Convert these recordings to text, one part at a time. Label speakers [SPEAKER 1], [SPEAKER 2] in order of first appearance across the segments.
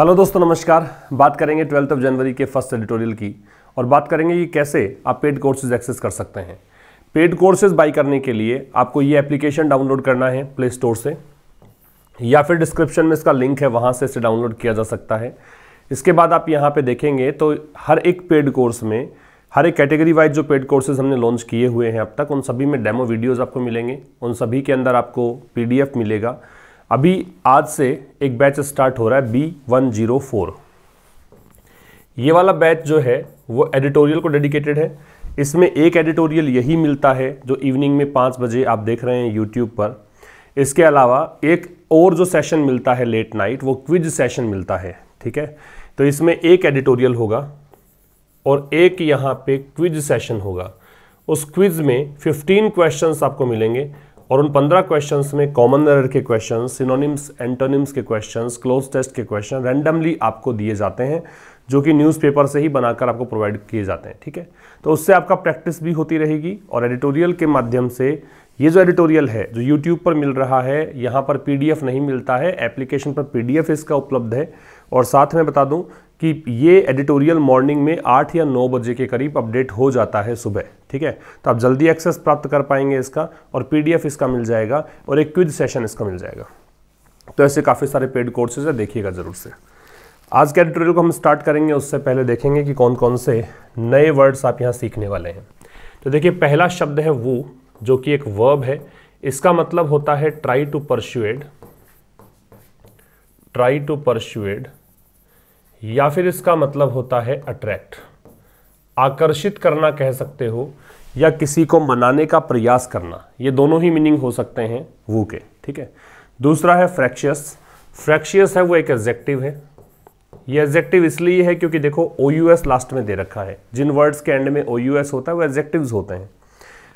[SPEAKER 1] Hello दोस्तों, नमस्कार। बात करेंगे ट्वेल्थ ऑफ़ जनवरी के फ़र्स्ट एडिटोरियल की और बात करेंगे कि कैसे आप पेड कोर्सेज एक्सेस कर सकते हैं। पेड कोर्सेज बाई करने के लिए आपको ये एप्लीकेशन डाउनलोड करना है प्ले स्टोर से। या फिर डिस्क्रिप्शन में इसका लिंक है, वहाँ से इसे डाउनलोड किया जा सकता है। इसके बाद आप यहाँ पे देखेंगे तो हर एक पेड कोर्स में, हर एक कैटेगरी वाइज जो पेड कोर्सेज हमने लॉन्च किए हुए हैं अब तक, उन सभी में डेमो वीडियोज़ आपको मिलेंगे। उन सभी के अंदर आपको पीडीएफ मिलेगा। अभी आज से एक बैच स्टार्ट हो रहा है बी वन ज़ीरो फोर। ये वाला बैच जो है, वो एडिटोरियल को डेडिकेटेड है। इसमें एक एडिटोरियल यही मिलता है जो इवनिंग में पाँच बजे आप देख रहे हैं यूट्यूब पर। इसके अलावा एक और जो सेशन मिलता है लेट नाइट वो क्विज सेशन मिलता है, ठीक है? तो इसमें एक एडिटोरियल होगा और एक यहाँ पे क्विज सेशन होगा। उस क्विज में 15 क्वेश्चंस आपको मिलेंगे। और उन पंद्रह क्वेश्चंस में कॉमन एरर के क्वेश्चन सिनोनिम्स एंटोनिम्स के क्वेश्चंस क्लोज टेस्ट के क्वेश्चन रैंडमली आपको दिए जाते हैं, जो कि न्यूज़पेपर से ही बनाकर आपको प्रोवाइड किए जाते हैं, ठीक है? तो उससे आपका प्रैक्टिस भी होती रहेगी और एडिटोरियल के माध्यम से ये जो एडिटोरियल है, जो यूट्यूब पर मिल रहा है, यहाँ पर पीडीएफ नहीं मिलता है एप्लीकेशन पर पीडीएफ इसका उपलब्ध है और साथ में बता दूँ कि ये एडिटोरियल मॉर्निंग में आठ या नौ बजे के करीब अपडेट हो जाता है सुबह, ठीक है? तो आप जल्दी एक्सेस प्राप्त कर पाएँगे इसका और पीडीएफ इसका मिल जाएगा और एक क्विज सेशन इसका मिल जाएगा। तो ऐसे काफ़ी सारे पेड कोर्सेज है, देखिएगा ज़रूर से। आज के एडिटोरियल को हम स्टार्ट करेंगे, उससे पहले देखेंगे कि कौन कौन से नए वर्ड्स आप यहाँ सीखने वाले हैं। तो देखिए, पहला शब्द है वो, जो कि एक वर्ब है। इसका मतलब होता है try to persuade try to persuade या फिर इसका मतलब होता है अट्रैक्ट आकर्षित करना कह सकते हो या किसी को मनाने का प्रयास करना, ये दोनों ही मीनिंग हो सकते हैं वो के, ठीक है? दूसरा है फ्रैक्शियस फ्रैक्शियस है वो एक एग्जेक्टिव है। ये एग्जेक्टिव इसलिए है क्योंकि देखो ओयूएस लास्ट में दे रखा है। जिन वर्ड्स के एंड में ओयूएस होता है, वो एग्जेक्टिव होते हैं।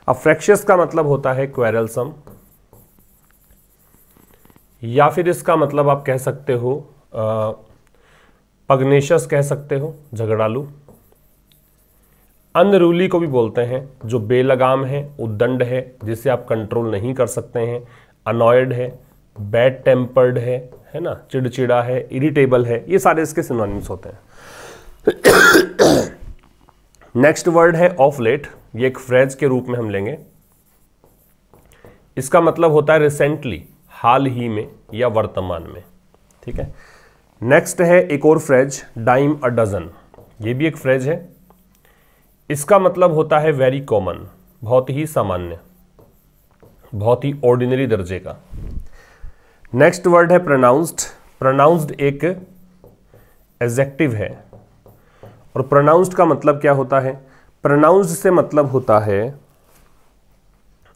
[SPEAKER 1] अब फ्रैक्शियस का मतलब होता है क्वेरलसम या फिर इसका मतलब आप कह सकते हो पग्नेशस कह सकते हो, झगड़ालू। अनरूली को भी बोलते हैं, जो बेलगाम है, उद्दंड है, जिसे आप कंट्रोल नहीं कर सकते हैं अनॉयड है बैड टेम्पर्ड है है ना, चिड़चिड़ा है इरिटेबल है, ये सारे इसके सिनोनिम्स होते हैं। नेक्स्ट वर्ड है ऑफ़ लेट ये एक फ्रेज के रूप में हम लेंगे। इसका मतलब होता है रिसेंटली हाल ही में या वर्तमान में, ठीक है? नेक्स्ट है एक और फ्रेज डाइम अ डजन ये भी एक फ्रेज है। इसका मतलब होता है वेरी कॉमन बहुत ही सामान्य, बहुत ही ऑर्डिनरी दर्जे का। नेक्स्ट वर्ड है प्रोनाउंस्ड प्रोनाउंस्ड एक एजेक्टिव है। और प्रोनाउंस्ड का मतलब क्या होता है? प्रोनाउंस्ड से मतलब होता है,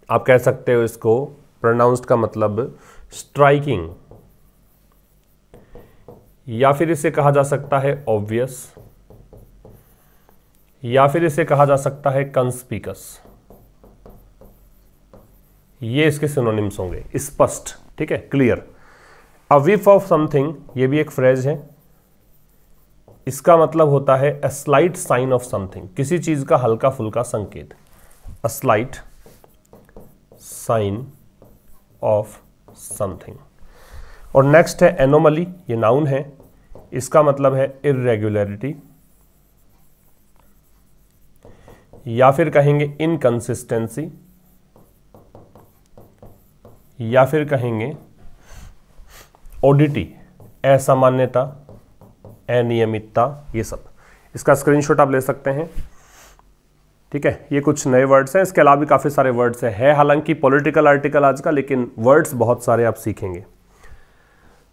[SPEAKER 1] आप कह सकते हो इसको प्रोनाउंस्ड का मतलब स्ट्राइकिंग या फिर इसे कहा जा सकता है ऑब्वियस या फिर इसे कहा जा सकता है कंस्पीकस ये इसके सिनोनिम्स होंगे, स्पष्ट, ठीक है clear a whiff of something ये भी एक फ्रेज है। इसका मतलब होता है a slight sign of something किसी चीज़ का हल्का फुल्का संकेत। A slight sign of something और नेक्स्ट है एनोमली ये नाउन है। इसका मतलब है इरेगुलरिटी या फिर कहेंगे इनकंसिस्टेंसी या फिर कहेंगे ओडिटी असामान्यता, अनियमितता, ये सब। इसका स्क्रीनशॉट आप ले सकते हैं। ठीक है, ये कुछ नए वर्ड्स हैं, इसके अलावा भी काफ़ी सारे वर्ड्स हैं। है हालाँकि पॉलिटिकल आर्टिकल आज का, लेकिन वर्ड्स बहुत सारे आप सीखेंगे।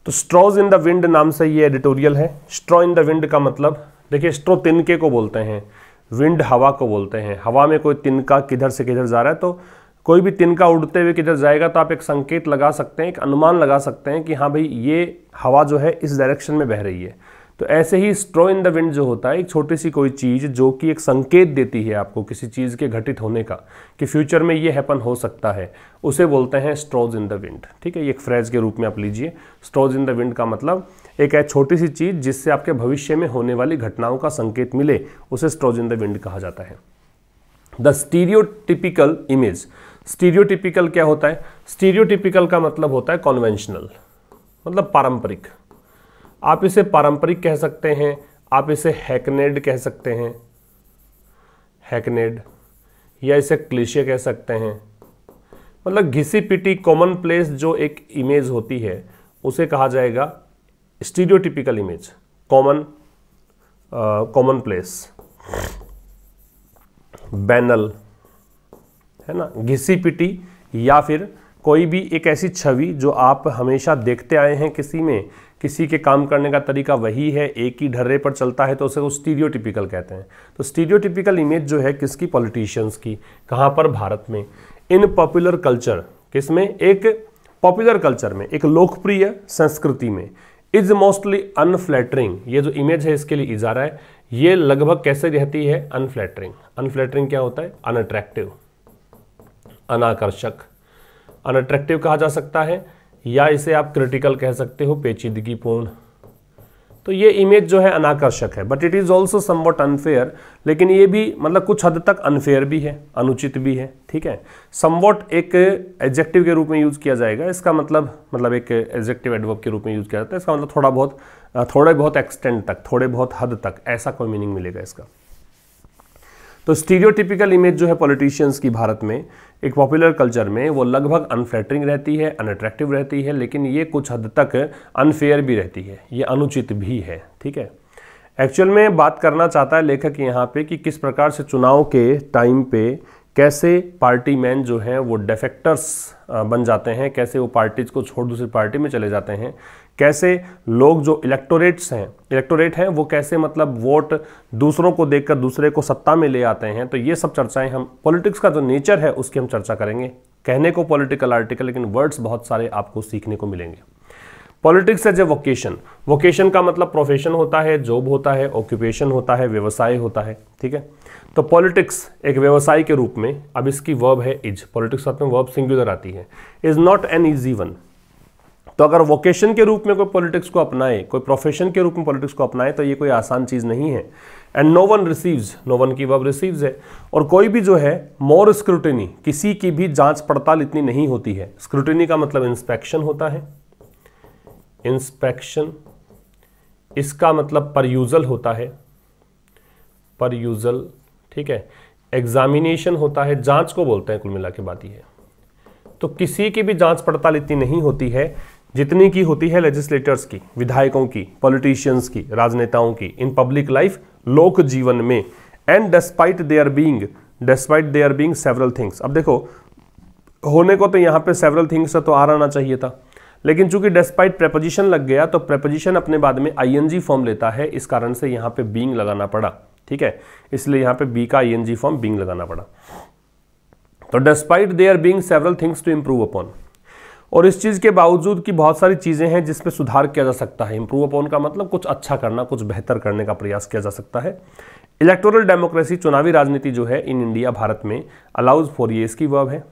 [SPEAKER 1] तो स्ट्रॉज इन द विंड नाम से ये एडिटोरियल है। स्ट्रॉ इन द विंड का मतलब देखिए स्ट्रो तिनके को बोलते हैं विंड हवा को बोलते हैं। हवा में कोई तिनका किधर से किधर जा रहा है तो कोई भी तिनका उड़ते हुए किधर जाएगा तो आप एक संकेत लगा सकते हैं, एक अनुमान लगा सकते हैं कि हाँ भाई, ये हवा जो है इस डायरेक्शन में बह रही है। तो ऐसे ही स्ट्रो इन द विंड जो होता है, एक छोटी सी कोई चीज़ जो कि एक संकेत देती है आपको किसी चीज़ के घटित होने का कि फ्यूचर में ये हैपन हो सकता है, उसे बोलते हैं स्ट्रोज इन द विंड ठीक है, ये एक फ्रेज के रूप में आप लीजिए। स्ट्रोज इन द विंड का मतलब एक छोटी सी चीज़ जिससे आपके भविष्य में होने वाली घटनाओं का संकेत मिले, उसे स्ट्रोज इन द विंड कहा जाता है। द स्टीरियोटिपिकल इमेज स्टीरियोटिपिकल क्या होता है? स्टीरियोटिपिकल का मतलब होता है कॉन्वेंशनल मतलब पारंपरिक। आप इसे पारंपरिक कह सकते हैं, आप इसे हैकनेड कह सकते हैं। हैकनेड, या इसे क्लिशे कह सकते हैं। मतलब घिसी पिटी कॉमन प्लेस जो एक इमेज होती है, उसे कहा जाएगा stereotypical image common commonplace banal, है ना? घिसी पिटी, या फिर कोई भी एक ऐसी छवि जो आप हमेशा देखते आए हैं किसी में किसी के काम करने का तरीका वही है, एक ही ढर्रे पर चलता है तो उसे वो स्टीरियोटिपिकल कहते हैं। तो स्टीरियोटिपिकल इमेज जो है किसकी? पॉलिटिशियंस की। कहाँ पर? भारत में। इन पॉपुलर कल्चर किसमें एक पॉपुलर कल्चर में, एक लोकप्रिय संस्कृति में। इज़ मोस्टली अनफ्लैटरिंग ये जो इमेज है, इसके लिए इजारा है। ये लगभग कैसे रहती है? अनफ्लैटरिंग अनफ्लैटरिंग क्या होता है? अनअट्रैक्टिव अनाकर्षक। अनअट्रैक्टिव कहा जा सकता है? या इसे आप क्रिटिकल कह सकते हो, पेचीदगीपूर्ण। तो ये इमेज जो है अनाकर्षक है but it is also somewhat unfair लेकिन ये भी मतलब कुछ हद तक अनफेयर भी है, अनुचित भी है, ठीक है? समवट एक एडजेक्टिव के रूप में यूज़ किया जाएगा, इसका मतलब मतलब एक एडजेक्टिव एडवर्ब के रूप में यूज़ किया जाता है, इसका मतलब थोड़ा बहुत, थोड़े बहुत एक्सटेंड तक, थोड़े बहुत हद तक, ऐसा कोई मीनिंग मिलेगा इसका। तो स्टीरियोटिपिकल इमेज जो है पॉलिटिशियंस की भारत में, एक पॉपुलर कल्चर में, वो लगभग अनफ्लैटरिंग रहती है अनअट्रैक्टिव रहती है, लेकिन ये कुछ हद तक अनफेयर भी रहती है। ये अनुचित भी है, ठीक है? एक्चुअल में बात करना चाहता है लेखक यहाँ पे कि किस प्रकार से चुनाव के टाइम पे कैसे पार्टी मैन जो हैं वो डेफेक्टर्स बन जाते हैं, कैसे वो पार्टीज़ को छोड़ दूसरी पार्टी में चले जाते हैं। कैसे लोग जो इलेक्टोरेट्स हैं इलेक्टोरेट हैं, वो कैसे मतलब वोट दूसरों को देखकर दूसरे को सत्ता में ले आते हैं तो ये सब चर्चाएँ हम पॉलिटिक्स का जो नेचर है उसकी हम चर्चा करेंगे। कहने को पॉलिटिकल आर्टिकल लेकिन वर्ड्स बहुत सारे आपको सीखने को मिलेंगे। Politics as a vocation vocation का मतलब प्रोफेशन होता है जॉब होता है ऑक्यूपेशन होता है, व्यवसाय होता है, ठीक है? तो पॉलिटिक्स एक व्यवसाय के रूप में, अब इसकी वर्ब है इज़ पॉलिटिक्स साथ में वर्ब सिंगुलर आती है। Is not an easy one तो अगर वोकेशन के रूप में कोई पॉलिटिक्स को अपनाए, कोई प्रोफेशन के रूप में पॉलिटिक्स को अपनाए तो ये कोई आसान चीज़ नहीं है। And no one receives no one की वर्ब रिसीव्स है। और कोई भी जो है मोर स्क्रूटिनी किसी की भी जाँच पड़ताल इतनी नहीं होती है। स्क्रूटिनी का मतलब इंस्पेक्शन होता है। इंस्पेक्शन इसका मतलब परयूजल होता है। परयूजल ठीक है। एग्जामिनेशन होता है, जाँच को बोलते हैं कुल मिला के बात ये तो किसी की भी जाँच पड़ताल इतनी नहीं होती है जितनी की होती है लेजिस्लेटर्स की, विधायकों की पॉलिटिशियंस की, राजनेताओं की इन पब्लिक लाइफ लोक जीवन में। And despite there being despite there being several things अब देखो, होने को तो यहाँ पे सेवरल थिंग्स तो आ रहना चाहिए था। लेकिन चूँकि डेस्पाइट प्रेपोजिशन लग गया तो प्रेपोजिशन अपने बाद में आईएनजी फॉर्म लेता है, इस कारण से यहाँ पे बींग लगाना पड़ा। ठीक है? इसलिए यहाँ पे बी का आईएनजी फॉर्म बींग लगाना पड़ा। तो despite there being several things to improve upon और इस चीज़ के बावजूद कि बहुत सारी चीज़ें हैं जिस पे सुधार किया जा सकता है। इम्प्रूव अपॉन का मतलब कुछ अच्छा करना, कुछ बेहतर करने का प्रयास किया जा सकता है। इलेक्टोरल डेमोक्रेसी चुनावी राजनीति जो है इन इंडिया, भारत में अलाउज फॉर ये इसकी वर्ब है।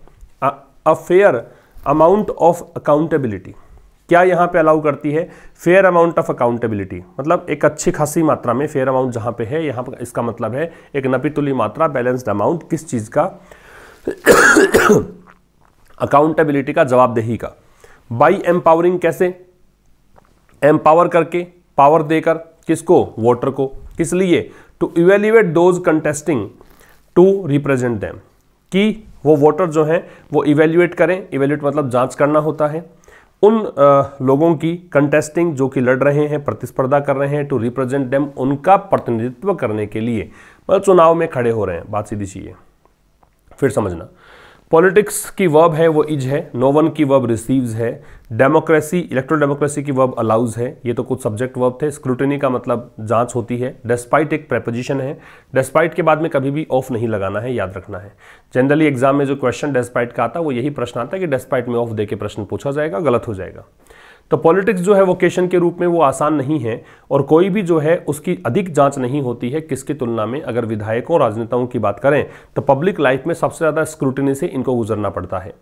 [SPEAKER 1] A fair amount of accountability क्या यहाँ पे अलाउ करती है? फेयर अमाउंट ऑफ़ अकाउंटेबिलिटी मतलब एक अच्छी खासी मात्रा में फेयर अमाउंट जहाँ पे है, यहाँ पर इसका मतलब है एक नपीतुली मात्रा बैलेंस्ड अमाउंट किस चीज़ का? अकाउंटेबिलिटी का जवाबदेही का। बाई एम्पावरिंग कैसे? एम्पावर करके पावर देकर किसको? वोटर को। किस लिए? To evaluate those contesting to represent them कि वो वोटर जो हैं वो इवेल्युएट करें। इवेल्युएट मतलब जाँच करना होता है। उन आ, लोगों की कंटेस्टिंग जो कि लड़ रहे हैं प्रतिस्पर्धा कर रहे हैं टू रिप्रेजेंट देम उनका प्रतिनिधित्व करने के लिए। मतलब चुनाव में खड़े हो रहे हैं। बात सीधी सी है फिर समझना। पॉलिटिक्स की वर्ब है, वो इज़ है, नो वन की वर्ब रिसीव्स है, डेमोक्रेसी इलेक्ट्रो डेमोक्रेसी की वर्ब अलाउज है, ये तो कुछ सब्जेक्ट वर्ब थे, स्क्रूटनी का मतलब जाँच होती है, डेस्पाइट एक प्रेपोजिशन है, डेस्पाइट के बाद में कभी भी ऑफ़ नहीं लगाना है, याद रखना है। जनरली एग्ज़ाम में जो क्वेश्चन डेस्पाइट का आता है वो यही प्रश्न आता है कि डेस्पाइट में ऑफ़ दे के प्रश्न पूछा जाएगा, गलत हो जाएगा। तो पॉलिटिक्स जो है वोकेशन के रूप में वो आसान नहीं है और कोई भी जो है उसकी अधिक जाँच नहीं होती है किसकी तुलना में। अगर विधायकों राजनेताओं की बात करें तो पब्लिक लाइफ में सबसे ज़्यादा स्क्रूटनी से इनको गुजरना पड़ता है।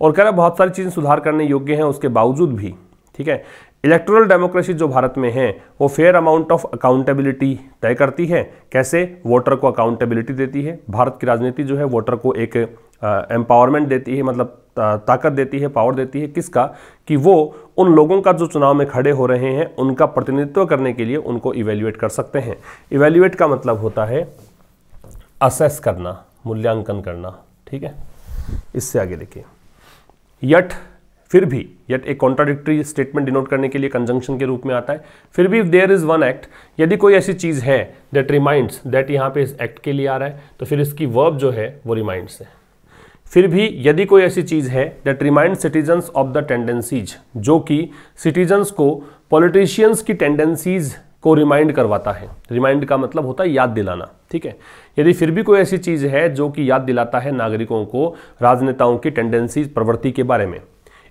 [SPEAKER 1] और कह रहा बहुत सारी चीज़ें सुधार करने योग्य हैं, उसके बावजूद भी, ठीक है? इलेक्ट्रल डेमोक्रेसी जो भारत में है, वो फेयर अमाउंट ऑफ़ अकाउंटेबिलिटी तय करती है। कैसे? वोटर को अकाउंटेबिलिटी देती है। भारत की राजनीति जो है वोटर को एक एम्पावरमेंट देती है मतलब ताकत देती है पावर देती है। किसका? कि वो उन लोगों का जो चुनाव में खड़े हो रहे हैं, उनका प्रतिनिधित्व करने के लिए उनको इवेल्युएट कर सकते हैं। इवेल्युएट का मतलब होता है असेस करना, मूल्यांकन करना, ठीक है? इससे आगे देखिए। यट फिर भी यट एक कॉन्ट्राडिक्टरी स्टेटमेंट डिनोट करने के लिए कंजंक्शन के रूप में आता है। फिर भी if there is one act यदि कोई ऐसी चीज़ है दैट रिमाइंड्स दैट यहाँ पे इस एक्ट के लिए आ रहा है तो फिर इसकी वर्ब जो है, वो रिमाइंड्स है। फिर भी यदि कोई ऐसी चीज़ है that remind citizens of the tendencies जो कि सिटीजन्स को पॉलिटिशियंस की टेंडेंसीज को रिमाइंड करवाता है। रिमाइंड का मतलब होता है याद दिलाना, ठीक है? यदि फिर भी कोई ऐसी चीज़ है जो कि याद दिलाता है नागरिकों को राजनेताओं की टेंडेंसीज प्रवृत्ति के बारे में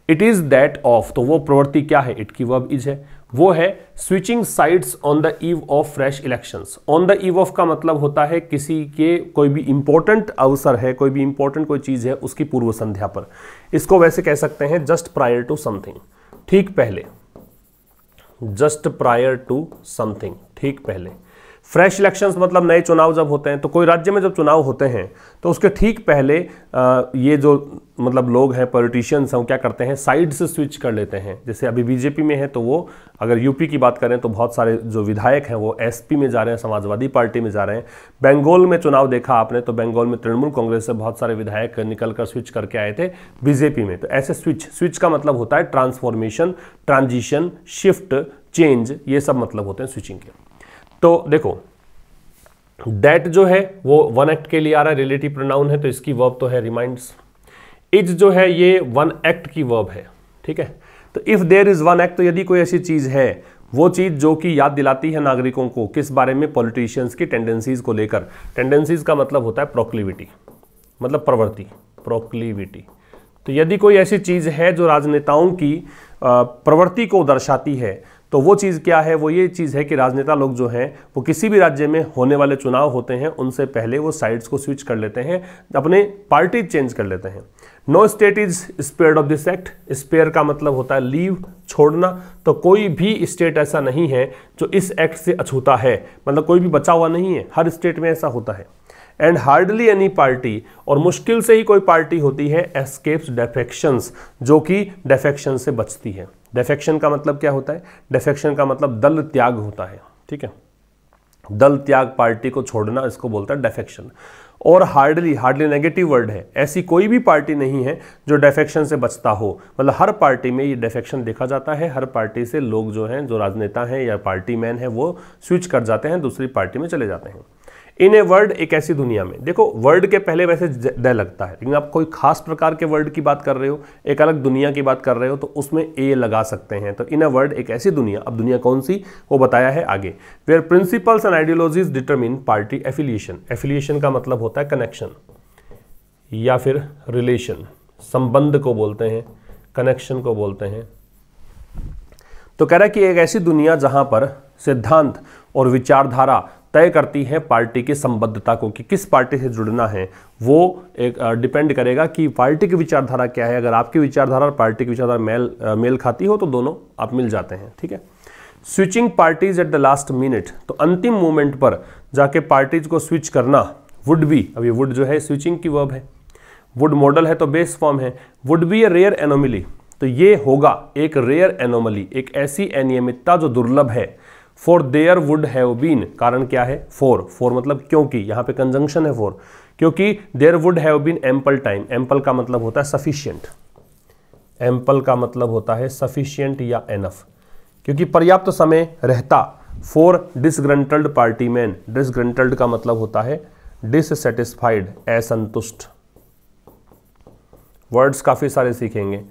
[SPEAKER 1] इट इज़ दैट ऑफ़ तो वो प्रवृत्ति क्या है? इट की वर्ब इज़ है। वो है switching sides on the eve of fresh elections on the eve of का मतलब होता है किसी के कोई भी इंपॉर्टेंट अवसर है, कोई भी इंपॉर्टेंट कोई चीज़ है उसकी पूर्व संध्या पर। इसको वैसे कह सकते हैं जस्ट प्रायर टू समथिंग ठीक पहले। जस्ट प्रायर टू समथिंग ठीक पहले। फ्रेश इलेक्शंस मतलब नए चुनाव जब होते हैं तो कोई राज्य में जब चुनाव होते हैं तो उसके ठीक पहले आ, ये जो मतलब लोग हैं पॉलिटिशियंस हैं वो क्या करते हैं साइड से स्विच कर लेते हैं। जैसे अभी बीजेपी में है तो वो अगर यूपी की बात करें तो बहुत सारे जो विधायक हैं वो एसपी में जा रहे हैं समाजवादी पार्टी में जा रहे हैं। बंगाल में चुनाव देखा आपने तो बंगाल में तृणमूल कांग्रेस से बहुत सारे विधायक निकल कर स्विच करके आए थे बीजेपी में। तो ऐसे स्विच स्विच का मतलब होता है ट्रांसफॉर्मेशन ट्रांजिशन शिफ्ट चेंज ये सब मतलब होते हैं स्विचिंग के। तो देखो दैट जो है वो वन एक्ट के लिए आ रहा है रिलेटिव प्रोनाउन है तो इसकी वर्ब तो है रिमाइंड्स इज़ जो है ये वन एक्ट की वर्ब है, ठीक है? तो if there is one act तो यदि कोई ऐसी चीज़ है, वो चीज़ जो कि याद दिलाती है नागरिकों को, किस बारे में? पॉलिटिशियंस की टेंडेंसीज को लेकर। टेंडेंसीज का मतलब होता है प्रोक्लिविटी मतलब प्रवृत्ति प्रोक्लिविटी तो यदि कोई ऐसी चीज़ है जो राजनेताओं की प्रवृत्ति को दर्शाती है तो वो चीज़ क्या है? वो ये चीज़ है कि राजनेता लोग जो हैं, वो किसी भी राज्य में होने वाले चुनाव होते हैं, उनसे पहले वो साइड्स को स्विच कर लेते हैं, अपने पार्टी चेंज कर लेते हैं। No state is spare of this act spare का मतलब होता है लीव छोड़ना। तो कोई भी स्टेट ऐसा नहीं है जो इस एक्ट से अछूता है। मतलब कोई भी बचा हुआ नहीं है। हर स्टेट में ऐसा होता है। एंड हार्डली एनी पार्टी और मुश्किल से ही कोई पार्टी होती है एस्केप्स डेफेक्शंस जो कि डेफेक्शन से बचती है। डेफेक्शन का मतलब क्या होता है? डेफेक्शन का मतलब दल त्याग होता है, ठीक है? दल त्याग पार्टी को छोड़ना इसको बोलता है डेफेक्शन और हार्डली हार्डली नेगेटिव वर्ड है। ऐसी कोई भी पार्टी नहीं है जो डेफेक्शन से बचता हो। मतलब हर पार्टी में ये डेफेक्शन देखा जाता है। हर पार्टी से लोग जो हैं, जो राजनेता हैं या पार्टी मैन है, वो स्विच कर जाते हैं, दूसरी पार्टी में चले जाते हैं। इन ए वर्ड एक ऐसी दुनिया में। देखो, वर्ड के पहले वैसे द लगता है, लेकिन आप कोई खास प्रकार के वर्ड की बात कर रहे हो, एक अलग दुनिया की बात कर रहे हो तो उसमें ए लगा सकते हैं। तो इन ए वर्ड एक ऐसी दुनिया, अब दुनिया कौन सी, वो बताया है आगे। Where principles and ideologies determine party affiliation affiliation का मतलब होता है कनेक्शन या फिर रिलेशन संबंध को बोलते हैं कनेक्शन को बोलते हैं। तो कह रहा है कि एक ऐसी दुनिया जहाँ पर सिद्धांत और विचारधारा तय करती है पार्टी की संबद्धता को कि किस पार्टी से जुड़ना है, वो एक डिपेंड करेगा कि पार्टी की विचारधारा क्या है। अगर आपकी विचारधारा और पार्टी की विचारधारा मेल मेल खाती हो तो दोनों आप मिल जाते हैं, ठीक है? Switching parties at the last minute तो अंतिम मोमेंट पर जाके पार्टीज़ को स्विच करना वुड बी अभी वुड जो है स्विचिंग की वर्ब है। वुड मॉडल है तो बेस फॉर्म है। Would be a rare anomaly तो ये होगा एक रेयर एनोमली एक ऐसी अनियमितता जो दुर्लभ है। For there would have been कारण क्या है? फोर फोर मतलब क्योंकि, यहाँ पे कंजंक्शन है फोर क्योंकि there would have been ample time ample का मतलब होता है सफिशियंट एम्पल का मतलब होता है सफिशियंट या एनफ क्योंकि पर्याप्त तो समय रहता for disgruntled party man disgruntled का मतलब होता है डिससेटिस्फाइड असंतुष्ट. वर्ड्स काफ़ी सारे सीखेंगे.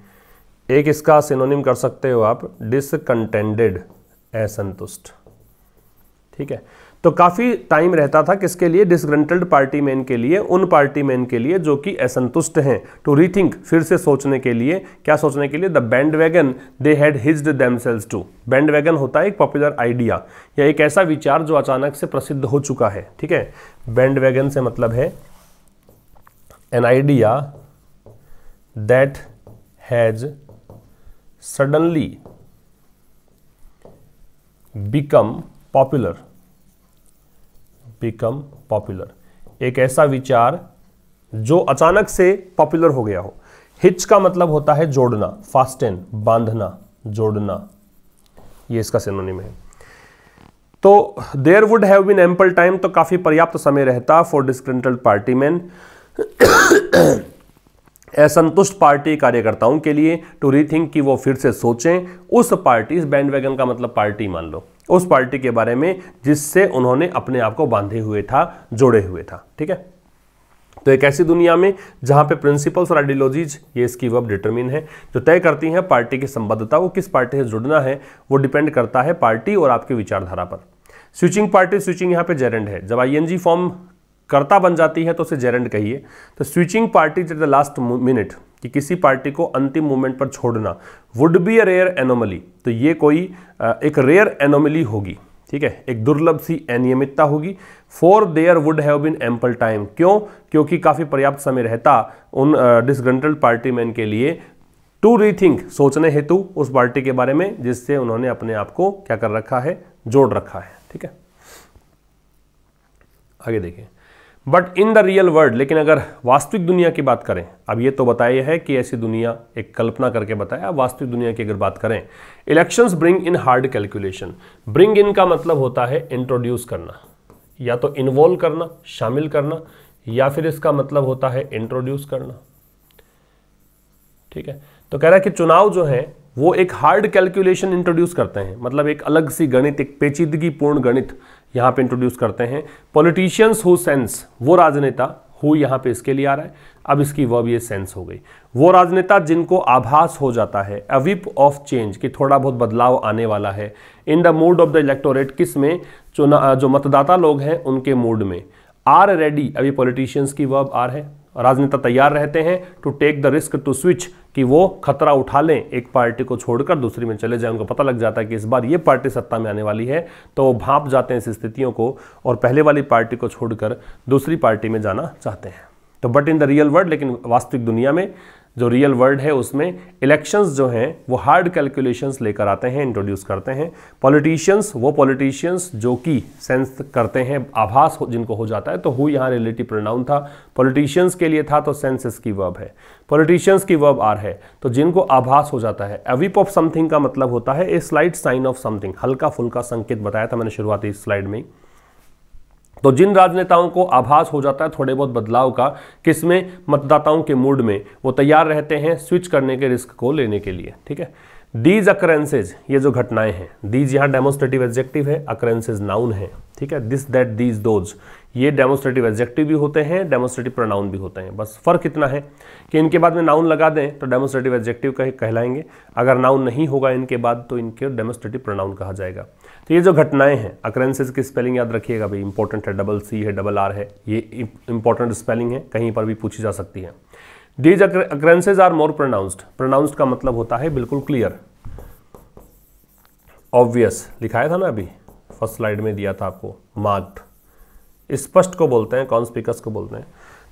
[SPEAKER 1] एक इसका सिनोनिम कर सकते हो आप डिसकंटेंडेड असंतुष्ट। ठीक है? तो काफ़ी टाइम रहता था किसके लिए? डिसग्रंटल्ड पार्टी मैन के लिए, उन पार्टी मैन के लिए जो कि असंतुष्ट हैं। टू रीथिंक फिर से सोचने के लिए, क्या सोचने के लिए? The bandwagon they had hitched themselves to bandwagon होता है एक पॉपुलर आइडिया या एक ऐसा विचार जो अचानक से प्रसिद्ध हो चुका है। ठीक है? बैंड वैगन से मतलब है an idea that has suddenly become popular become popular एक ऐसा विचार जो अचानक से पॉपुलर हो गया हो। हिच का मतलब होता है जोड़ना फास्टेन बांधना, जोड़ना। ये इसका सिनोनिम है। तो there would have been ample time तो काफ़ी पर्याप्त समय रहता फॉर डिस्ग्रंटल्ड पार्टी मैन असंतुष्ट पार्टी कार्यकर्ताओं के लिए टू रीथिंक कि वो फिर से सोचें, उस पार्टी, इस बैंड वैगन का मतलब पार्टी मान लो, उस पार्टी के बारे में जिससे उन्होंने अपने आप को बांधे हुए था, जोड़े हुए था, ठीक है? तो एक ऐसी दुनिया में जहाँ पे प्रिंसिपल्स और आइडियोलॉजीज ये इसकी वब डिटरमिन है, जो तय करती हैं पार्टी की संबद्धता को किस पार्टी से जुड़ना है, वो डिपेंड करता है पार्टी और आपकी विचारधारा पर। स्विचिंग पार्टी स्विचिंग यहाँ पे जेरेंड है। जब आई फॉर्म कर्ता बन जाती है तो उसे जेरेंड कहिए। तो switching party at the last minute कि किसी पार्टी को अंतिम मोमेंट पर छोड़ना would be a rare anomaly तो ये कोई एक रेयर एनोमली होगी, ठीक है? एक दुर्लभ सी अनियमितता होगी। For there would have been ample time क्यों? क्योंकि काफ़ी पर्याप्त समय रहता उन डिसग्रंटल्ड पार्टी मैन के लिए टू रीथिंक सोचने हेतु उस पार्टी के बारे में, जिससे उन्होंने अपने आप को क्या कर रखा है? जोड़ रखा है, ठीक है? आगे देखिए। But in the real world लेकिन अगर वास्तविक दुनिया की बात करें, अब ये तो बताया है कि ऐसी दुनिया एक कल्पना करके बताया वास्तविक दुनिया की अगर बात करें elections bring in hard calculation bring in का मतलब होता है इंट्रोड्यूस करना, या तो इन्वॉल्व करना, शामिल करना, या फिर इसका मतलब होता है इंट्रोड्यूस करना। ठीक है? तो कह रहा है कि चुनाव जो है, वो एक हार्ड कैलकुलेशन इंट्रोड्यूस करते हैं। मतलब एक अलग सी गणित, एक पेचीदगी पूर्ण गणित यहाँ पे इंट्रोड्यूस करते हैं। पॉलिटिशियंस हु सेंस वो राजनेता हु यहाँ पे इसके लिए आ रहा है। अब इसकी वर्ब ये सेंस हो गई। वो राजनेता जिनको आभास हो जाता है अविप ऑफ़ चेंज कि थोड़ा बहुत बदलाव आने वाला है। In the mood of the electorate किसमें? जो मतदाता लोग हैं, उनके मूड में। आर रेडी अभी पॉलिटिशियंस की वर्ब आर है। राजनेता तैयार रहते हैं to take the risk to switch कि वो खतरा उठा लें, एक पार्टी को छोड़कर दूसरी में चले जाएँ, उनको पता लग जाता है कि इस बार ये पार्टी सत्ता में आने वाली है तो वो भाप जाते हैं इस स्थितियों को और पहले वाली पार्टी को छोड़कर दूसरी पार्टी में जाना चाहते हैं। तो but in the real world लेकिन वास्तविक दुनिया में जो रियल वर्ल्ड है, उसमें इलेक्शंस जो हैं, वो हार्ड कैलकुलेशंस लेकर आते हैं इंट्रोड्यूस करते हैं। पॉलिटिशियंस वो पॉलिटिशियंस जो कि सेंस करते हैं, आभास जिनको हो जाता है तो हु यहाँ रिलेटिव प्रोनाउन था? पॉलिटिशियंस के लिए था तो सेंस की वर्ब है। पॉलिटिशियंस की वर्ब आर है तो जिनको आभास हो जाता है। अविप ऑफ़ समथिंग का मतलब होता है a slight sign of something हल्का फुल्का संकेत बताया था मैंने शुरुआती स्लाइड में। तो जिन राजनेताओं को आभास हो जाता है थोड़े बहुत बदलाव का किसमें मतदाताओं के मूड में। वो तैयार रहते हैं स्विच करने के रिस्क को लेने के लिए, ठीक है? दीज अक्रेंसेज ये जो घटनाएँ हैं दीज यहाँ डेमोस्ट्रेटिव एब्जेक्टिव है अक्रेंसेज नाउन है, ठीक है? दिस दैट दीज दोज ये डेमोस्ट्रेटिव एडजेक्टिव भी होते हैं डेमोस्ट्रेटिव प्रोनाउन भी होते हैं। बस फ़र्क इतना है कि इनके बाद में नाउन लगा दें तो डेमोस्ट्रेटिव एडजेक्टिव कह, कहलाएँगे। अगर नाउन नहीं होगा इनके बाद तो इनके डेमोस्ट्रेटिव प्रोनाउन कहा जाएगा। तो ये जो घटनाएँ हैं अक्रेंसेज की स्पेलिंग याद रखिएगा भाई इंपॉर्टेंट है डबल सी है डबल आर है, ये इंपॉर्टेंट स्पेलिंग है, कहीं पर भी पूछी जा सकती है। These occurrences are more pronounced pronounced का मतलब होता है बिल्कुल क्लियर ऑब्वियस लिखाया था ना अभी? फ़र्स्ट स्लाइड में दिया था आपको। मार्क्ड स्पष्ट को बोलते हैं कॉन्स्पिकस को बोलते हैं।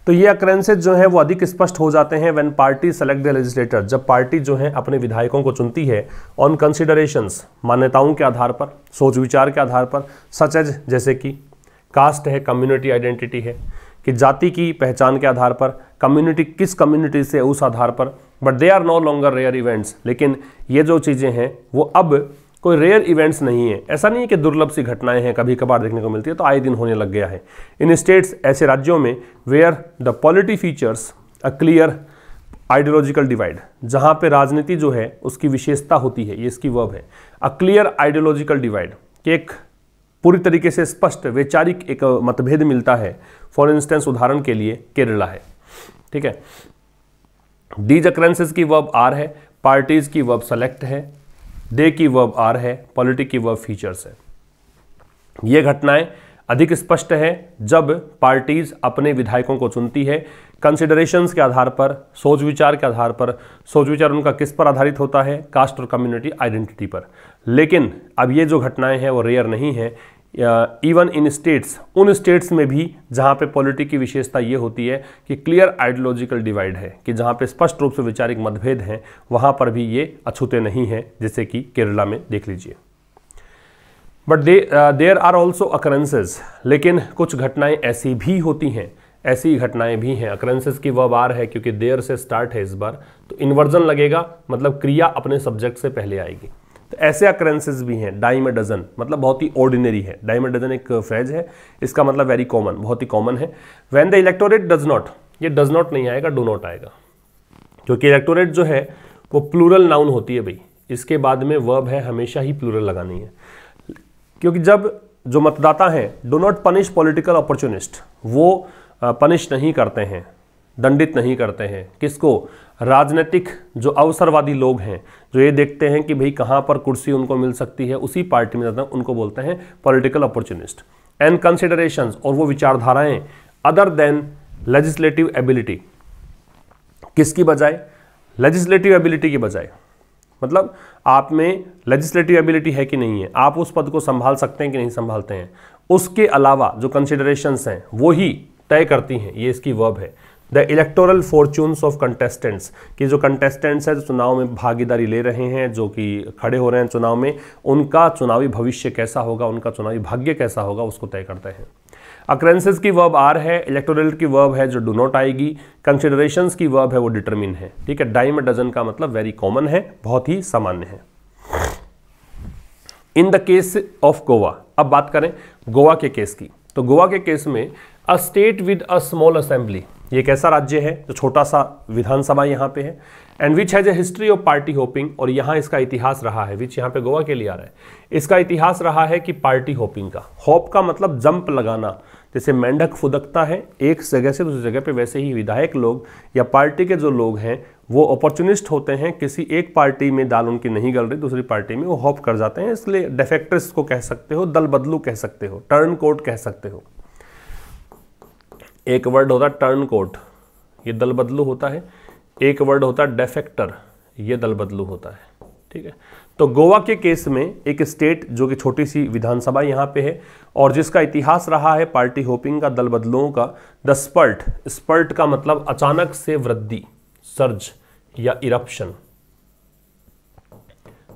[SPEAKER 1] तो ये अक्रेंसेज जो है, वो अधिक स्पष्ट हो जाते हैं when party select the legislator जब पार्टी जो है, अपने विधायकों को चुनती है ऑन कंसिडरेशंस मान्यताओं के आधार पर, सोच विचार के आधार पर सच एज जैसे कि कास्ट है कम्युनिटी आइडेंटिटी है, कि जाति की पहचान के आधार पर कम्युनिटी किस कम्युनिटी से उस आधार पर। But they are no longer rare events लेकिन ये जो चीज़ें हैं, वो अब कोई रेयर इवेंट्स नहीं है। ऐसा नहीं है कि दुर्लभ सी घटनाएँ हैं कभी कभार देखने को मिलती है तो आए दिन होने लग गया है। इन स्टेट्स ऐसे राज्यों में where the polity features a clear ideological divide जहाँ पे राजनीति जो है, उसकी विशेषता होती है, ये इसकी वर्ब है। अ क्लियर आइडियोलॉजिकल डिवाइड कि एक पूरी तरीके से स्पष्ट, वैचारिक एक मतभेद मिलता है फॉर इंस्टेंस उदाहरण के लिए केरला है। ठीक है? डीज अक्रेंसेस की वर्ब आर है पार्टीज़ की वर्ब सेलेक्ट है दे की वर्ब आर है पॉलिटिक की वर्ब फीचर्स है। ये घटनाएँ अधिक स्पष्ट है जब पार्टीज़ अपने विधायकों को चुनती है कंसिडरेशंस के आधार पर, सोच विचार के आधार पर, सोच विचार उनका किस पर आधारित होता है कास्ट और कम्युनिटी आइडेंटिटी पर। लेकिन अब ये जो घटनाएँ हैं वो रेयर नहीं है इवन इन स्टेट्स उन स्टेट्स में भी जहाँ पे पॉलिटी की विशेषता ये होती है कि क्लियर आइडियोलॉजिकल डिवाइड है, कि जहाँ पे स्पष्ट रूप से वैचारिक मतभेद हैं, वहाँ पर भी ये अछूते नहीं हैं, जैसे कि केरला में देख लीजिए। But they there are also occurrences लेकिन कुछ घटनाएँ ऐसी भी होती हैं, ऐसी घटनाएँ भी हैं। अक्रेंसेस की वह बार है, क्योंकि देर से स्टार्ट है इस बार तो इन्वर्जन लगेगा मतलब क्रिया अपने सब्जेक्ट से पहले आएगी। तो ऐसे अक्रेंसेस भी हैं डाइम डजन मतलब बहुत ही ऑर्डिनरी है। डाइम डजन एक फ्रेज है, इसका मतलब वेरी कॉमन बहुत ही कॉमन है। When the electorate does not ये डज नॉट नहीं आएगा डो नॉट आएगा। क्योंकि इलेक्टोरेट जो है, वो प्लूरल नाउन होती है भाई। इसके बाद में वर्ब है, हमेशा ही प्लूरल लगानी है। क्योंकि जब जो मतदाता हैं do not punish political opportunist वो पनिश नहीं करते हैं, दंडित नहीं करते हैं। किसको? राजनीतिक जो अवसरवादी लोग हैं, जो ये देखते हैं कि भाई कहाँ पर कुर्सी उनको मिल सकती है, उसी पार्टी में जाता उनको बोलते हैं पॉलिटिकल अपॉर्चुनिस्ट एंड कंसिडरेशन और वो विचारधाराएँ अदर देन लेजिस्लेटिव एबिलिटी किसकी बजाय? लेजिस्लेटिव एबिलिटी की बजाय. मतलब आप में लेजिस्लेटिव एबिलिटी है कि नहीं है? आप उस पद को संभाल सकते हैं कि नहीं संभालते हैं? उसके अलावा जो कंसिडरेशंस हैं, वो ही तय करती हैं, ये इसकी वर्ब है। The electoral fortunes of contestants कि जो कंटेस्टेंट्स हैं, जो चुनाव में भागीदारी ले रहे हैं, जो कि खड़े हो रहे हैं चुनाव में, उनका चुनावी भविष्य कैसा होगा, उनका चुनावी भाग्य कैसा होगा, उसको तय करते हैं। अक्रेंसेस की वर्ब आर है इलेक्टोरल की वर्ब है जो डू नॉट आएगी कंसिडरेशन की वर्ब है वो डिटर्मिन है। ठीक है डाइम डजन का मतलब वेरी कॉमन है, बहुत ही सामान्य है। In the case of Goa अब बात करें गोवा के केस की। तो गोवा के केस में a state with a small assembly ये कैसा राज्य है जो छोटा सा विधानसभा यहाँ पे है and which has a history of party hopping और यहाँ इसका इतिहास रहा है विच यहाँ पे गोवा के लिए आ रहा है। इसका इतिहास रहा है कि पार्टी होपिंग का। होप का मतलब जंप लगाना। जैसे मेंढक फुदकता है, एक जगह से दूसरी जगह पे वैसे ही विधायक लोग या पार्टी के जो लोग हैं, वो अपॉर्चुनिस्ट होते हैं, किसी एक पार्टी में दाल उनकी नहीं गल रही, दूसरी पार्टी में वो होप कर जाते हैं, इसलिए डेफेक्टर्स को कह सकते हो, दल बदलू कह सकते हो टर्न कोट कह सकते हो। एक वर्ड होता है टर्न कोट ये दल बदलू होता है। एक वर्ड होता है डेफेक्टर ये दल बदलू होता है। ठीक है? तो गोवा के केस में एक स्टेट जो कि छोटी सी विधानसभा यहाँ पे है और जिसका इतिहास रहा है, पार्टी होपिंग का, दल बदलुओं का द स्पर्ट स्पर्ट का मतलब अचानक से वृद्धि सर्ज या इरप्शन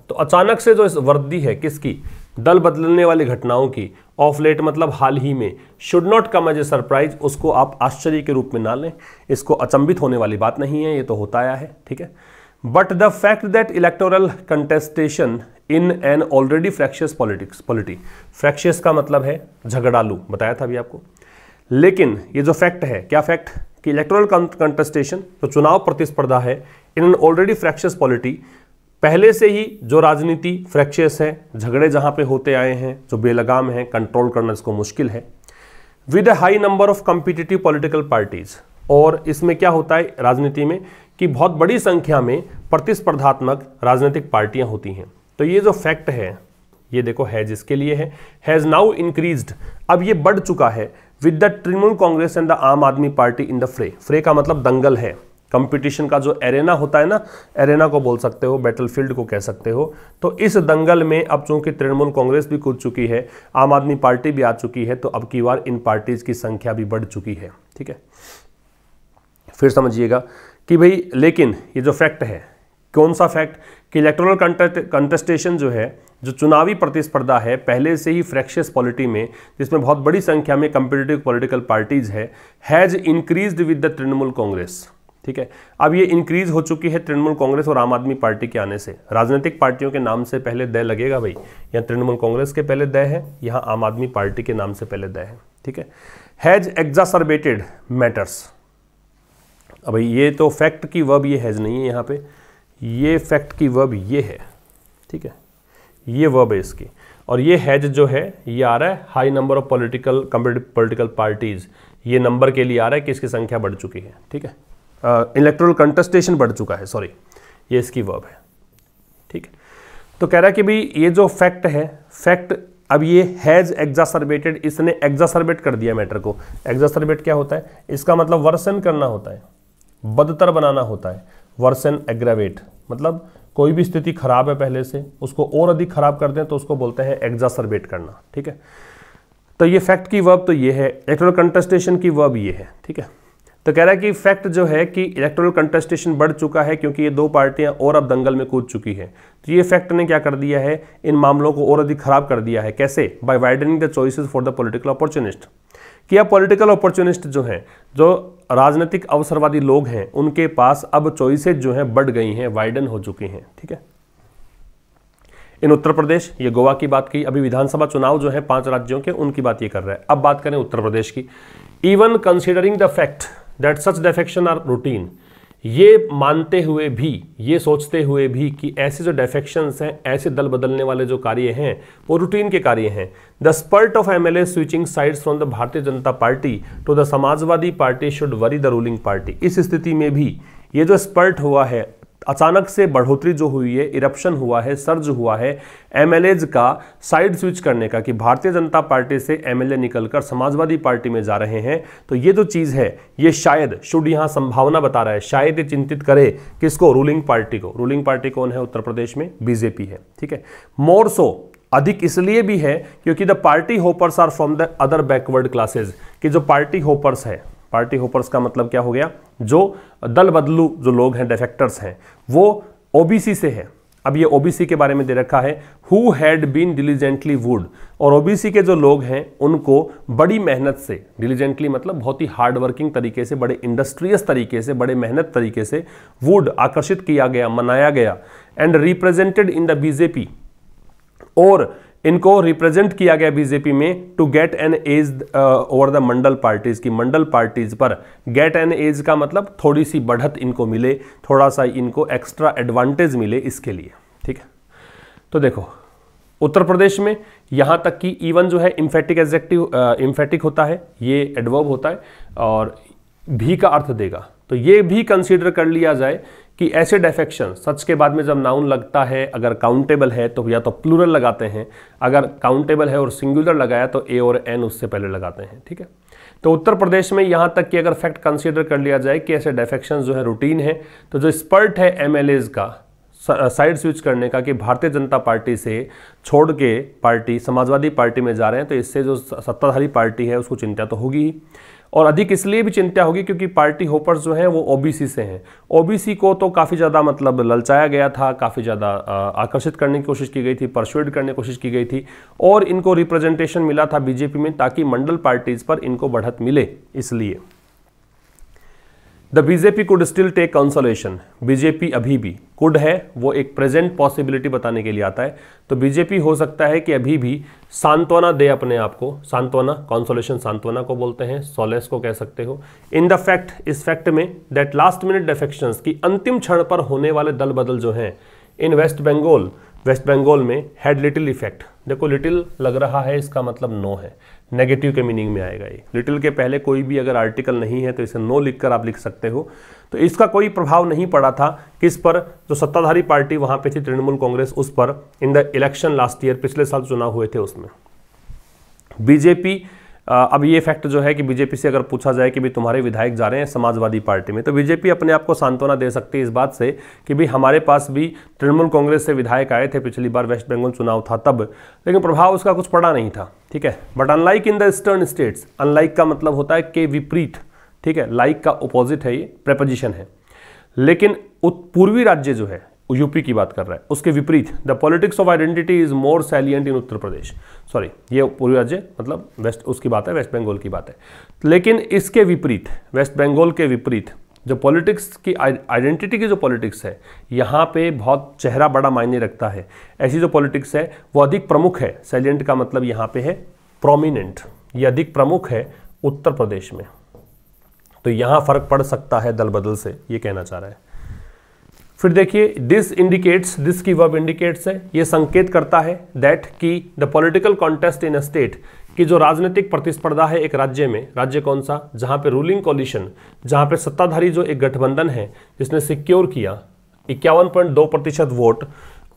[SPEAKER 1] तो अचानक से जो वृद्धि है, किसकी? दल बदलने वाली घटनाओं की। ऑफ़ लेट मतलब हाल ही में। Should not come as a surprise उसको आप आश्चर्य के रूप में ना लें। इसको अचंबित होने वाली बात नहीं है, ये तो होता आया है, ठीक है? But the fact that electoral contestation in an already fractious politics polity fractious का मतलब है झगड़ालू, बताया था अभी आपको। लेकिन ये जो फैक्ट है, क्या फैक्ट कि इलेक्टोरल कंटेस्टेशन जो चुनाव प्रतिस्पर्धा है in an already fractious polity पहले से ही जो राजनीति फ्रैक्चर्स है, झगड़े जहाँ पे होते आए हैं, जो बेलगाम है, कंट्रोल करना इसको मुश्किल है। With high number of competitive political parties और इसमें क्या होता है राजनीति में कि बहुत बड़ी संख्या में प्रतिस्पर्धात्मक राजनीतिक पार्टियाँ होती हैं। तो ये जो फैक्ट है, ये देखो है जिसके लिए है। हैज़ नाउ इंक्रीज्ड अब ये बढ़ चुका है। With the Trinamool Congress and the Aam Aadmi Party in the फ्रे फ्रे का मतलब दंगल है। कंपटीशन का जो एरेना होता है ना एरेना को बोल सकते हो बैटलफील्ड को कह सकते हो। तो इस दंगल में अब चूँकि तृणमूल कांग्रेस भी कूद चुकी है, आम आदमी पार्टी भी आ चुकी है तो अब की बार इन पार्टीज़ की संख्या भी बढ़ चुकी है, ठीक है? फिर समझिएगा कि भाई, लेकिन ये जो फैक्ट है, कौन सा फैक्ट कि इलेक्ट्रोनल कंटेस्टेशन जो है, जो चुनावी प्रतिस्पर्धा है, पहले से ही फ्रैक्शियस पॉलिटी में, जिसमें बहुत बड़ी संख्या में कंपिटेटिव पॉलिटिकल पार्टीज़ है has increased with the Trinamool Congress. ठीक है? अब ये इंक्रीज हो चुकी है तृणमूल कांग्रेस और आम आदमी पार्टी के आने से। राजनीतिक पार्टियों के नाम से पहले दय लगेगा भाई। यहाँ तृणमूल कांग्रेस के पहले दय है, यहाँ आम आदमी पार्टी के नाम से पहले दय है। ठीक है? हैज़ एग्जासरबेटेड मैटर्स अब ये तो फैक्ट की वर्ब ये हैज़ नहीं है यहाँ पे। ये फैक्ट की वर्ब ये है। ठीक है? ये वर्ब है इसकी। और ये हैज़ जो है, ये आ रहा है high number of political political parties ये नंबर के लिए आ रहा है कि इसकी संख्या बढ़ चुकी है। ठीक है? इलेक्ट्रोल कंटेस्टेशन बढ़ चुका है सॉरी ये इसकी वर्ब है, ठीक है? तो कह रहा है कि भाई, ये जो फैक्ट है फैक्ट अब ये हैज़ एग्जासरबेटेड इसने एग्जासरबेट कर दिया मैटर को। एग्जासरबेट क्या होता है? इसका मतलब वर्सन करना होता है, बदतर बनाना होता है। वर्सन एग्रावेट मतलब कोई भी स्थिति खराब है पहले से, उसको और अधिक खराब कर दें तो उसको बोलते हैं एग्जासरबेट करना, ठीक है? तो ये फैक्ट की वर्ब तो ये है इलेक्ट्रोल कंटेस्टेशन की वर्ब ये है, ठीक है? तो कह रहा है कि फैक्ट जो है कि इलेक्टोरल कंटेस्टेशन बढ़ चुका है क्योंकि ये दो पार्टियाँ और अब दंगल में कूद चुकी है। तो ये फैक्ट ने क्या कर दिया है? इन मामलों को और अधिक खराब कर दिया है। कैसे? By widening the choices for the political opportunist कि अब पॉलिटिकल अपॉर्चुनिस्ट जो हैं, जो राजनीतिक अवसरवादी लोग हैं, उनके पास अब चॉइसेस जो हैं बढ़ गई हैं वाइडन हो चुकी हैं। ठीक है? इन उत्तर प्रदेश, ये गोवा की बात की, अभी विधानसभा चुनाव जो है पाँच राज्यों के, उनकी बात ये कर रहा है। अब बात करें उत्तर प्रदेश की। Even considering the fact that such defection are routine ये मानते हुए भी, ये सोचते हुए भी कि ऐसे जो डेफेक्शंस हैं, ऐसे दल बदलने वाले जो कार्य हैं, वो रूटीन के कार्य हैं। The spurt of M L A switching sides from the Bharatiya Janata party to the Samajwadi party should worry the ruling party इस स्थिति में भी ये जो स्पर्ट हुआ है अचानक से बढ़ोतरी जो हुई है इरप्शन हुआ है सर्ज हुआ है एमएलएज का साइड स्विच करने का कि भारतीय जनता पार्टी से एमएलए निकलकर समाजवादी पार्टी में जा रहे हैं तो ये जो चीज़ है, ये शायद शुड यहाँ संभावना बता रहा है, शायद ये चिंतित करे किसको रूलिंग पार्टी को। रूलिंग पार्टी कौन है? उत्तर प्रदेश में बीजेपी है, ठीक है? मोर सो अधिक इसलिए भी है क्योंकि the party hoppers are from the other backward classes कि जो पार्टी होपर्स है पार्टी होपर्स का मतलब क्या हो गया? जो दल बदलू, जो लोग हैं डिफेक्टर्स हैं, वो ओबीसी से है। अब ये ओबीसी के बारे में दे रखा है who had been diligently wooed और ओबीसी के जो लोग हैं, उनको बड़ी मेहनत से डिलीजेंटली मतलब बहुत ही हार्ड वर्किंग तरीके से, बड़े इंडस्ट्रियस तरीके से, बड़े मेहनत तरीके से वुड आकर्षित किया गया, मनाया गया। And represented in the BJP और इनको रिप्रेजेंट किया गया बीजेपी में to get an edge over the Mandal parties की मंडल पार्टीज़ पर गेट एन एज का मतलब थोड़ी सी बढ़त इनको मिले, थोड़ा सा इनको एक्स्ट्रा एडवांटेज मिले इसके लिए, ठीक है? तो देखो, उत्तर प्रदेश में यहाँ तक कि इवन जो है इम्फेटिक एग्जेक्टिव इम्फेटिक होता है, ये एडवर्ब होता है, और भी का अर्थ देगा। तो ये भी कंसीडर कर लिया जाए कि ऐसे डेफेक्शन सच के बाद में जब नाउन लगता है, अगर काउंटेबल है तो या तो प्लूरल लगाते हैं, अगर काउंटेबल है और सिंगुलर लगाया तो ए और एन उससे पहले लगाते हैं, ठीक है? तो उत्तर प्रदेश में यहाँ तक कि अगर फैक्ट कंसीडर कर लिया जाए कि ऐसे डेफेक्शन जो है रूटीन है तो जो स्पर्ट है एम का साइड स्विच करने का कि भारतीय जनता पार्टी से छोड़ के पार्टी, समाजवादी पार्टी में जा रहे हैं तो इससे जो सत्ताधारी पार्टी है, उसको चिंता तो होगी ही। और अधिक इसलिए भी चिंता होगी क्योंकि पार्टी होपर्स जो हैं, वो ओबीसी से हैं। ओबीसी को तो काफ़ी ज़्यादा मतलब ललचाया गया था, काफ़ी ज़्यादा आकर्षित करने की कोशिश की गई थी परसुएड करने की कोशिश की गई थी और इनको रिप्रेजेंटेशन मिला था बीजेपी में ताकि मंडल पार्टीज़ पर इनको बढ़त मिले इसलिए। The BJP could still take consolation BJP अभी भी कुड है, वो एक प्रेजेंट पॉसिबिलिटी बताने के लिए आता है। तो बीजेपी हो सकता है कि अभी भी सांत्वना दे अपने आप को। सांत्वना कॉन्सोलेशन सांत्वना को बोलते हैं सोलेस को कह सकते हो। इन द फैक्ट इस फैक्ट में दैट लास्ट मिनट डेफेक्शन की अंतिम क्षण पर होने वाले दल बदल जो हैं in West Bengal West Bengal में हैड लिटिल इफ़ेक्ट देखो लिटिल लग रहा है, इसका मतलब नो है। नेगेटिव के मीनिंग में आएगा ये। लिटिल के पहले कोई भी अगर आर्टिकल नहीं है तो इसे नो लिखकर आप लिख सकते हो। तो इसका कोई प्रभाव नहीं पड़ा था किस पर? जो सत्ताधारी पार्टी वहाँ पे थी, तृणमूल कांग्रेस, उस पर in the election last year पिछले साल चुनाव हुए थे उसमें। बीजेपी अब ये फैक्ट जो है कि बीजेपी से अगर पूछा जाए कि भी तुम्हारे विधायक जा रहे हैं समाजवादी पार्टी में तो बीजेपी अपने आप को सांत्वना दे सकती है इस बात से कि भी हमारे पास भी तृणमूल कांग्रेस से विधायक आए थे, पिछली बार वेस्ट बंगाल चुनाव था तब, लेकिन प्रभाव उसका कुछ पड़ा नहीं था, ठीक है? But unlike in the eastern states unlike का मतलब होता है के विपरीत, ठीक है? लाइक का अपोजिट है ये प्रेपोजिशन है। लेकिन पूर्वी राज्य जो है यूपी की बात कर रहा है। उसके विपरीत the politics of identity is more salient in Uttar Pradesh sorry ये पूर्वी राज्य मतलब वेस्ट उसकी बात है वेस्ट बंगाल की बात है। लेकिन इसके विपरीत वेस्ट बंगाल के विपरीत, जो पॉलिटिक्स की आइडेंटिटी की जो पॉलिटिक्स है, यहाँ पे बहुत चेहरा बड़ा मायने रखता है। ऐसी जो पॉलिटिक्स है, वो अधिक प्रमुख है। सैलियंट का मतलब यहाँ पे है प्रोमिनेंट ये अधिक प्रमुख है उत्तर प्रदेश में। तो यहाँ फ़र्क पड़ सकता है दल बदल से, ये कहना चाह रहा है। फिर देखिए दिस इंडिकेट्स दिस की वर्ब इंडिकेट्स है, ये संकेत करता है दैट कि the political contest in a state की जो राजनीतिक प्रतिस्पर्धा है एक राज्य में, राज्य कौन सा? जहाँ पे रूलिंग कॉलिशन जहाँ पे सत्ताधारी जो एक गठबंधन है, जिसने सिक्योर किया, इक्यावन पॉइंट दो प्रतिशत वोट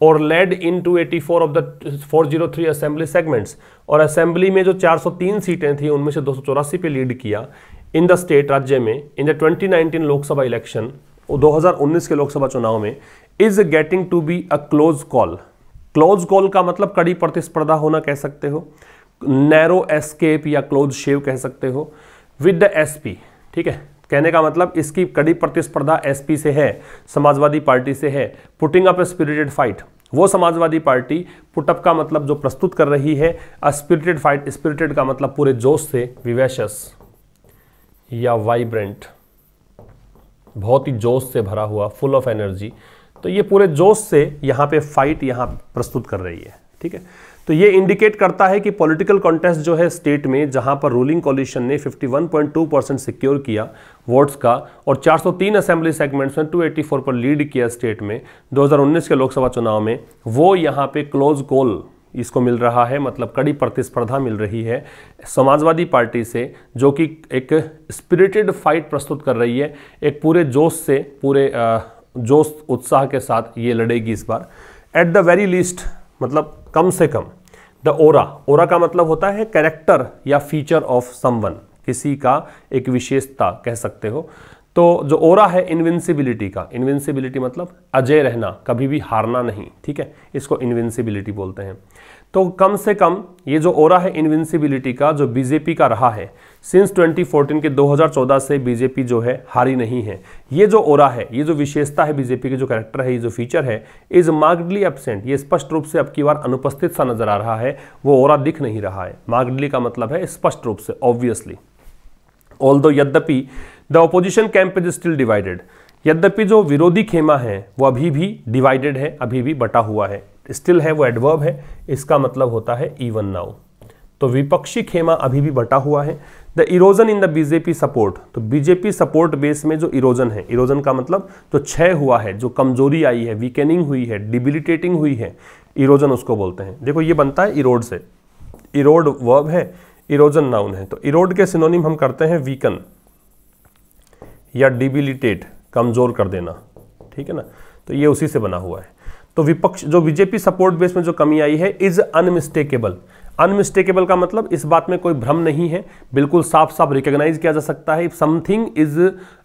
[SPEAKER 1] और led in two eighty four of the four zero three assembly segments और असेंबली में जो चार सौ तीन सीटें थी, उनमें से दो सौ चौरासी पे लीड किया इन द स्टेट राज्य में in the twenty nineteen Lok Sabha election 2019 के लोकसभा चुनाव में is getting to be a close call close call का मतलब कड़ी प्रतिस्पर्धा होना कह सकते हो नैरो एस्केप या क्लोज शेव कह सकते हो विद द एसपी ठीक है? कहने का मतलब इसकी कड़ी प्रतिस्पर्धा एसपी से है, समाजवादी पार्टी से है putting up a spirited fight वो समाजवादी पार्टी पुटअप का मतलब जो प्रस्तुत कर रही है स्पिरिटेड फाइट स्पिरिटेड का मतलब पूरे जोश से विवेशस या वाइब्रेंट बहुत ही जोश से भरा हुआ फुल ऑफ़ एनर्जी तो ये पूरे जोश से यहाँ पे फाइट यहाँ प्रस्तुत कर रही है, ठीक है? तो ये इंडिकेट करता है कि पॉलिटिकल कॉन्टेस्ट जो है स्टेट में, जहाँ पर रूलिंग कॉलिशन ने 51.2 परसेंट सिक्योर किया वोट्स का और 403 असेंबली सेगमेंट्स में 284 पर लीड किया स्टेट में 2019 के लोकसभा चुनाव में, वो यहाँ पे क्लोज कॉल इसको मिल रहा है मतलब कड़ी प्रतिस्पर्धा मिल रही है समाजवादी पार्टी से, जो कि एक स्पिरिटेड फाइट प्रस्तुत कर रही है। एक पूरे जोश से, पूरे जोश उत्साह के साथ ये लड़ेगी इस बार। एट द वेरी लीस्ट मतलब कम से कम द ओरा ओरा का मतलब होता है कैरेक्टर या फीचर ऑफ़ समवन किसी का एक विशेषता कह सकते हो। तो जो ओरा है इन्विंसिबिलिटी का इन्विंसिबिलिटी मतलब अजय रहना, कभी भी हारना नहीं, ठीक है? इसको इन्विंसिबिलिटी बोलते हैं। तो कम से कम ये जो ओरा है इन्विंसिबिलिटी का, जो बीजेपी का रहा है सिंस 2014 के 2014 से बीजेपी जो है, हारी नहीं है। ये जो ओरा है, ये जो विशेषता है बीजेपी की जो कैरेक्टर है, ये जो फीचर है इज़ मार्गडली एबसेंट ये स्पष्ट रूप से अब की बार अनुपस्थित सा नज़र आ रहा है, वो ओरा दिख नहीं रहा है। मार्गडली का मतलब है स्पष्ट रूप से ऑब्वियसली ऑल दो यद्यपि the opposition camp is still divided यद्यपि जो विरोधी खेमा है, वो अभी भी डिवाइडेड है, अभी भी बटा हुआ है। स्टिल है, वो एडवर्ब है। इसका मतलब होता है इवन नाउ तो विपक्षी खेमा अभी भी बटा हुआ है। The erosion in the BJP support तो बीजेपी सपोर्ट बेस में जो इरोजन है इरोजन का मतलब जो क्षय हुआ है, जो कमज़ोरी आई है वीकेनिंग हुई है डिबिलिटेटिंग हुई है इरोजन उसको बोलते हैं। देखो, ये बनता है इरोड से। इरोड वर्ब है इरोजन नाउन है। तो इरोड के सिनोनिम हम करते हैं वीकन या डिबिलिटेट, कमज़ोर कर देना। ठीक है ना? तो ये उसी से बना हुआ है। तो विपक्ष, जो बीजेपी सपोर्ट बेस में जो कमी आई है इज़ अनमिस्टेकेबल अनमिस्टेकेबल का मतलब इस बात में कोई भ्रम नहीं है। बिल्कुल साफ़ साफ़ रिकॉग्नाइज किया जा सकता है। If something is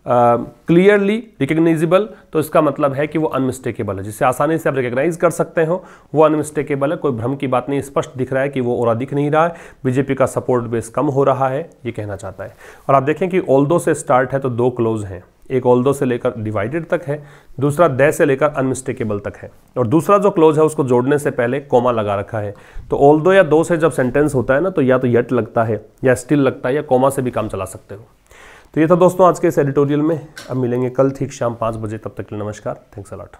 [SPEAKER 1] clearly recognizable तो इसका मतलब है कि वो अनमिस्टेकेबल है। जिसे आसानी से आप रिकग्नाइज कर सकते हो, वो अनमिस्टेकेबल है। कोई भ्रम की बात नहीं। स्पष्ट दिख रहा है कि वो और दिख नहीं रहा है। बीजेपी का सपोर्ट बेस कम हो रहा है, ये कहना चाहता है। और आप देखें कि ओल्दो से स्टार्ट है तो दो क्लोज हैं। एक ऑल्दो से लेकर डिवाइडेड तक है, दूसरा दे से लेकर अनमिस्टेकेबल तक है। और दूसरा जो क्लोज है, उसको जोड़ने से पहले कोमा लगा रखा है। तो ऑल्दो या दो से जब सेंटेंस होता है ना तो या तो यट लगता है, या स्टिल लगता है, या कोमा से भी काम चला सकते हो। तो ये था दोस्तों आज के इस एडिटोरियल में। अब मिलेंगे कल ठीक शाम पाँच बजे, तब तक के लिए नमस्कार। Thanks a lot